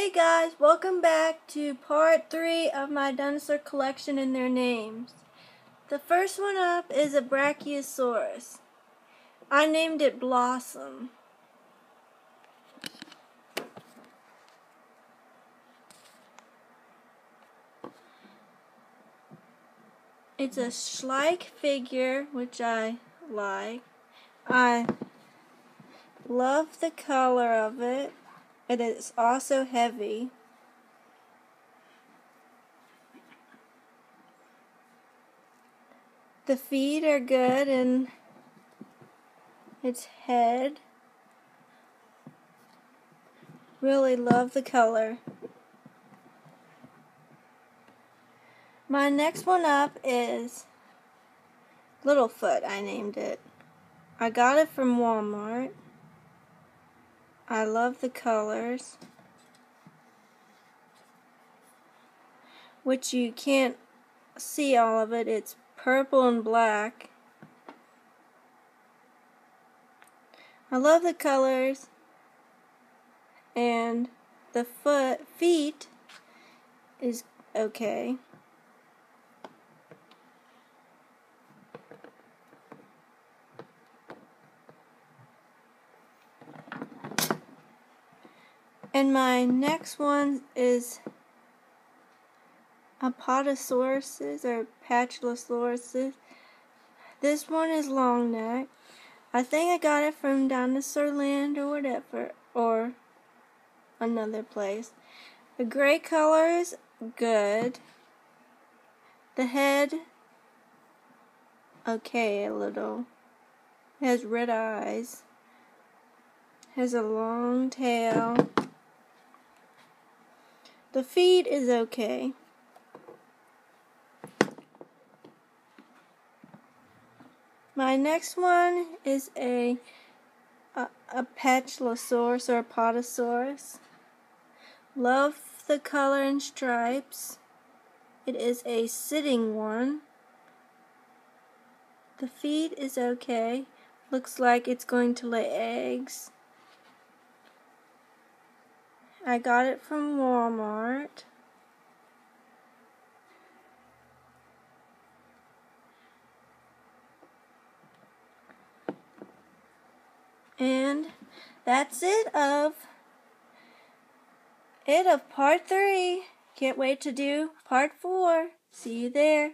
Hey guys, welcome back to part 3 of my dinosaur collection and their names. The first one up is a Brachiosaurus. I named it Blossom. It's a Schleich figure, which I like. I love the color of it. It is also heavy. The feet are good and its head. Really love the color. My next one up is Littlefoot, I named it. I got it from Walmart. I love the colors. Which you can't see all of it. It's purple and black. I love the colors. And the foot feet is okay. And my next one is Apatosauruses or Pachylosauruses. This one is long neck. I think I got it from Dinosaur Land or whatever, or another place. The gray color is good. The head, okay, a little. It has red eyes. It Has a long tail. The feed is okay. My next one is a a, a or a Potosaurus. Love the color and stripes. It is a sitting one. The feed is okay. Looks like it's going to lay eggs. I got it from Walmart. And that's it of it of part three. Can't wait to do part four. See you there.